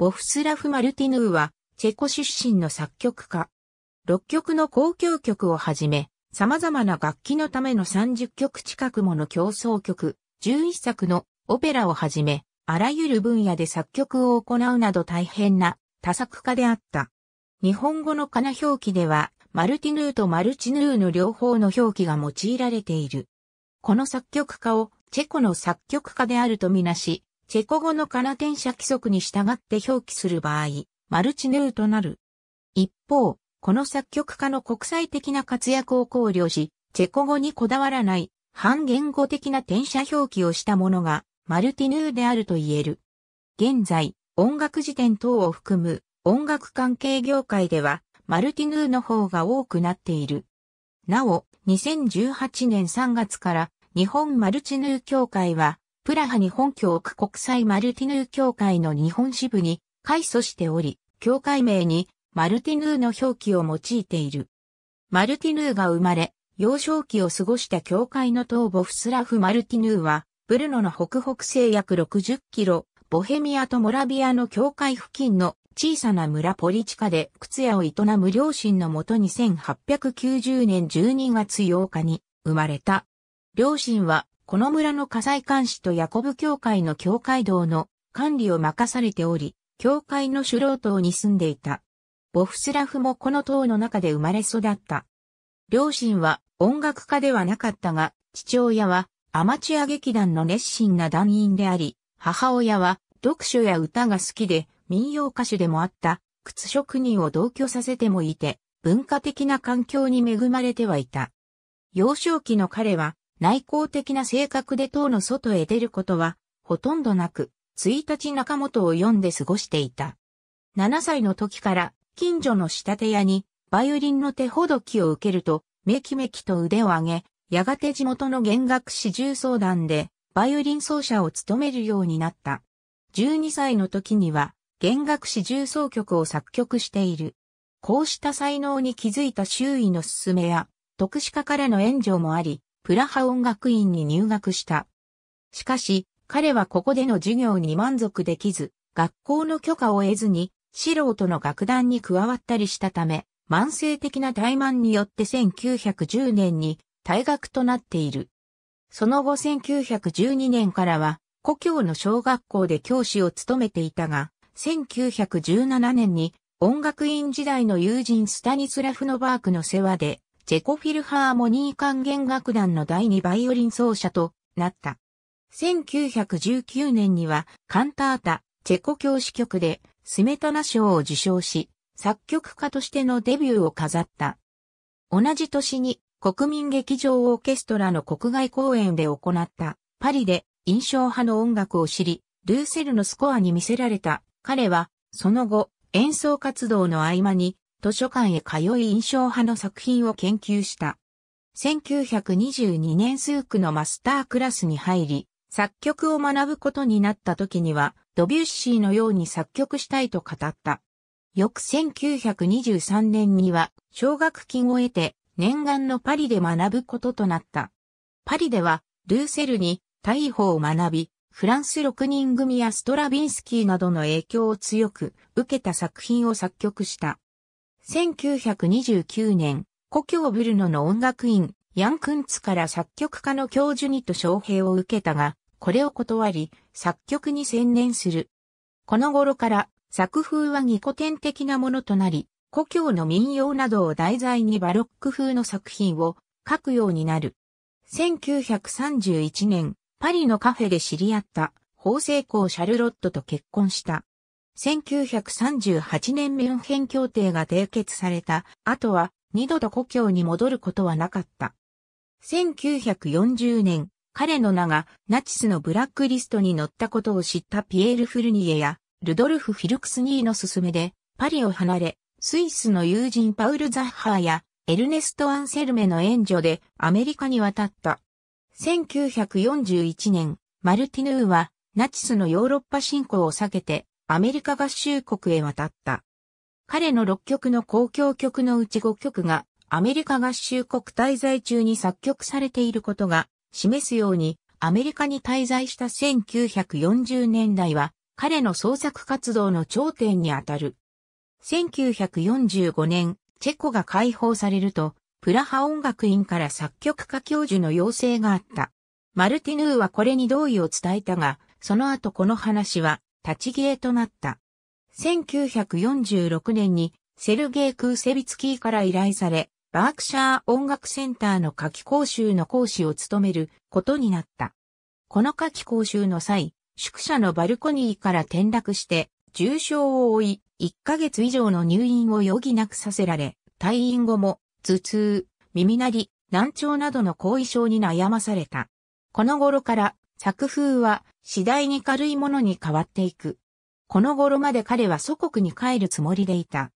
ボフスラフ・マルティヌーは、チェコ出身の作曲家。6曲の交響曲をはじめ、様々な楽器のための30曲近くもの競争曲、11作のオペラをはじめ、あらゆる分野で作曲を行うなど大変な多作家であった。日本語の仮名表記では、マルティヌーとマルチヌーの両方の表記が用いられている。この作曲家をチェコの作曲家であるとみなし、チェコ語のカナ転写規則に従って表記する場合、マルチヌーとなる。一方、この作曲家の国際的な活躍を考慮し、チェコ語にこだわらない反言語的な転写表記をしたものがマルティヌーであると言える。現在、音楽辞典等を含む音楽関係業界ではマルティヌーの方が多くなっている。なお、2018年3月から日本マルチヌー協会はプラハ日本教区国際マルティヌー協会の日本支部に改祖しており、協会名にマルティヌーの表記を用いている。マルティヌーが生まれ、幼少期を過ごした教会の東ボフスラフ・マルティヌーは、ブルノの北北西約60キロ、ボヘミアとモラビアの境界付近の小さな村ポリチカで靴屋を営む両親のもとに1890年12月8日に生まれた。両親はこの村の火災監視とヤコブ教会の教会堂の管理を任されており、教会の主老島に住んでいた。ボフスラフもこの塔の中で生まれ育った。両親は音楽家ではなかったが、父親はアマチュア劇団の熱心な団員であり、母親は読書や歌が好きで民謡歌手でもあった靴職人を同居させてもいて、文化的な環境に恵まれてはいた。幼少期の彼は内向的な性格で塔の外へ出ることはほとんどなく、1日中本を読んで過ごしていた。7歳の時から近所の仕立て屋にバイオリンの手ほどきを受けると、めきめきと腕を上げ、やがて地元の弦楽四重相談で、バイオリン奏者を務めるようになった。12歳の時には、弦楽四重奏曲を作曲している。こうした才能に気づいた周囲の勧めや、特殊家からの援助もあり、プラハ音楽院に入学した。しかし、彼はここでの授業に満足できず、学校の許可を得ずに、素人の楽団に加わったりしたため、慢性的な怠慢によって1910年に退学となっている。その後1912年からは故郷の小学校で教師を務めていたが、1917年に音楽院時代の友人スタニスラフノバークの世話で、チェコフィルハーモニー管弦楽団の第二バイオリン奏者となった。1919年にはカンタータ、チェコ教師局でスメタナ賞を受賞し、作曲家としてのデビューを飾った。同じ年に国民劇場オーケストラの国外公演で行ったパリで印象派の音楽を知り、ルーセルのスコアに見せられた彼はその後演奏活動の合間に図書館へ通い印象派の作品を研究した。1922年数区のマスタークラスに入り、作曲を学ぶことになった時には、ドビュッシーのように作曲したいと語った。翌1923年には、奨学金を得て、念願のパリで学ぶこととなった。パリでは、ルーセルに大法を学び、フランス6人組やストラビンスキーなどの影響を強く受けた作品を作曲した。1929年、故郷ブルノの音楽院、ヤンクンツから作曲家の教授にと招聘を受けたが、これを断り、作曲に専念する。この頃から作風は二古典的なものとなり、故郷の民謡などを題材にバロック風の作品を書くようになる。1931年、パリのカフェで知り合った法政校シャルロットと結婚した。1938年メンヘン協定が締結された後は二度と故郷に戻ることはなかった。1940年、彼の名がナチスのブラックリストに載ったことを知ったピエール・フルニエやルドルフ・フィルクスニーの勧めでパリを離れ、スイスの友人パウル・ザッハーやエルネスト・アンセルメの援助でアメリカに渡った。1941年、マルティヌーはナチスのヨーロッパ侵攻を避けてアメリカ合衆国へ渡った。彼の6曲の公共曲のうち5曲がアメリカ合衆国滞在中に作曲されていることが示すように、アメリカに滞在した1940年代は、彼の創作活動の頂点にあたる。1945年、チェコが解放されると、プラハ音楽院から作曲家教授の要請があった。マルティヌーはこれに同意を伝えたが、その後この話は立ち消えとなった。1946年にセルゲイ・クーセビツキーから依頼され、バークシャー音楽センターの夏季講習の講師を務めることになった。この夏季講習の際、宿舎のバルコニーから転落して重傷を負い、1ヶ月以上の入院を余儀なくさせられ、退院後も頭痛、耳鳴り、難聴などの後遺症に悩まされた。この頃から作風は次第に軽いものに変わっていく。この頃まで彼は祖国に帰るつもりでいた。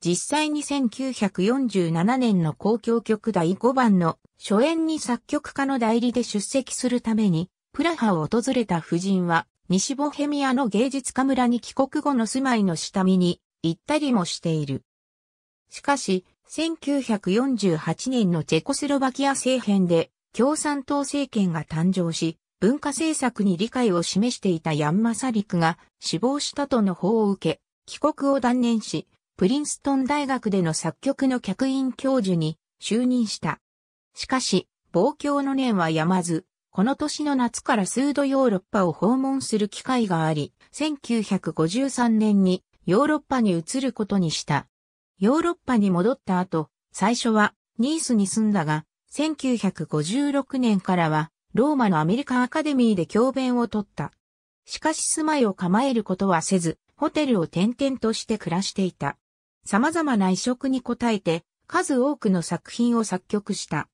実際に1947年の交響曲第5番の初演に作曲家の代理で出席するためにプラハを訪れた夫人は西ボヘミアの芸術家村に帰国後の住まいの下見に行ったりもしている。しかし、1948年のチェコスロバキア政変で共産党政権が誕生し、文化政策に理解を示していたヤンマサリクが死亡したとの報を受け、帰国を断念し、プリンストン大学での作曲の客員教授に就任した。しかし、暴況の念はやまず、この年の夏から数度ヨーロッパを訪問する機会があり、1953年にヨーロッパに移ることにした。ヨーロッパに戻った後、最初はニースに住んだが、1956年からはローマのアメリカンアカデミーで教鞭を取った。しかし住まいを構えることはせず、ホテルを転々として暮らしていた。様々な移植に応えて、数多くの作品を作曲した。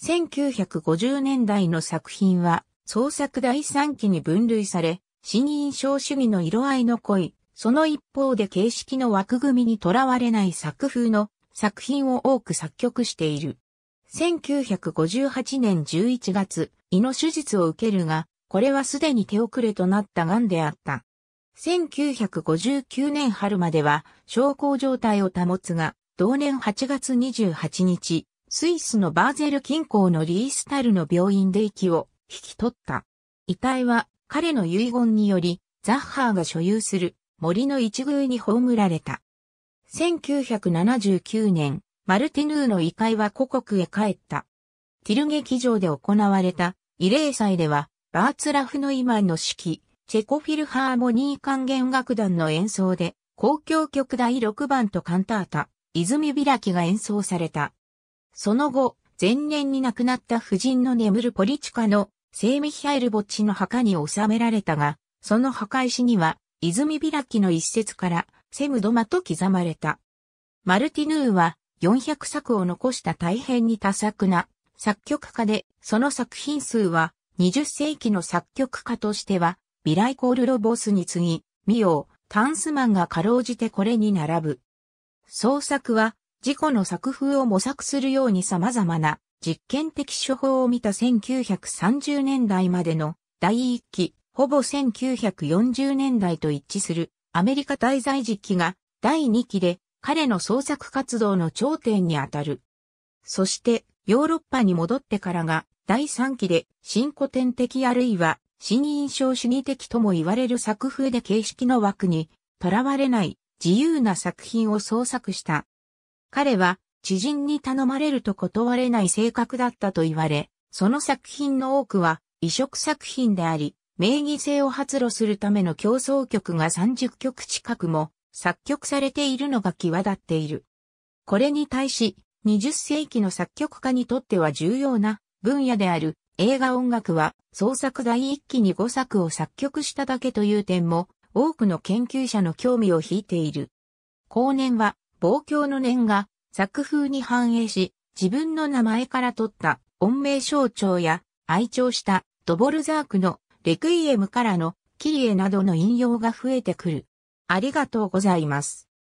1950年代の作品は創作第3期に分類され、新印象主義の色合いの濃い、その一方で形式の枠組みにとらわれない作風の作品を多く作曲している。1958年11月、胃の手術を受けるが、これはすでに手遅れとなった癌であった。1959年春までは小康状態を保つが、同年8月28日、スイスのバーゼル近郊のリースタルの病院で息を引き取った。遺体は彼の遺言によりザッハーが所有する森の一宮に葬られた。1979年、マルティヌーの遺骸は故国へ帰った。ティル劇場で行われた慰霊祭では、バーツラフの今の式、チェコフィルハーモニー管弦楽団の演奏で、交響曲第6番とカンタータ、泉開きが演奏された。その後、前年に亡くなった夫人の眠るポリチカの聖ミヒャエル墓地の墓に収められたが、その墓石には、泉開きの一節からセムドマと刻まれた。マルティヌーは400作を残した大変に多作な作曲家で、その作品数は20世紀の作曲家としては、ビライコールロボスに次ぎ、ミオー、タンスマンがかろうじてこれに並ぶ。創作は自己の作風を模索するように様々な実験的手法を見た1930年代までの第一期、ほぼ1940年代と一致するアメリカ滞在時期が第二期で彼の創作活動の頂点にあたる。そしてヨーロッパに戻ってからが第三期で新古典的あるいは新印象主義的とも言われる作風で形式の枠にとらわれない自由な作品を創作した彼は知人に頼まれると断れない性格だったと言われ、その作品の多くは移植作品であり、名義性を発露するための競争曲が30曲近くも作曲されているのが際立っている。これに対し、20世紀の作曲家にとっては重要な分野である映画音楽は創作第一期に5作を作曲しただけという点も多くの研究者の興味を引いている。後年は望郷の念が作風に反映し、自分の名前から取った音名象徴や愛聴したドボルザークのレクイエムからのキリエなどの引用が増えてくる。ありがとうございます。